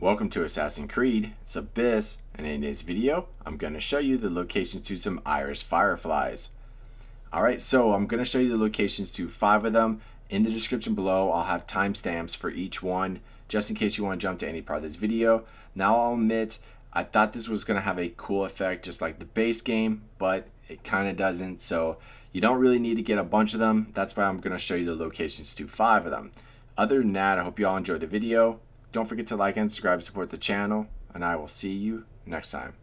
Welcome to Assassin's Creed, it's Abyss, and in this video, I'm going to show you the locations to some Irish fireflies. Alright, so I'm going to show you the locations to five of them. In the description below, I'll have timestamps for each one, just in case you want to jump to any part of this video. Now I'll admit, I thought this was going to have a cool effect just like the base game, but it kind of doesn't, so you don't really need to get a bunch of them. That's why I'm going to show you the locations to five of them. Other than that, I hope you all enjoyed the video. Don't forget to like and subscribe, support the channel, and I will see you next time.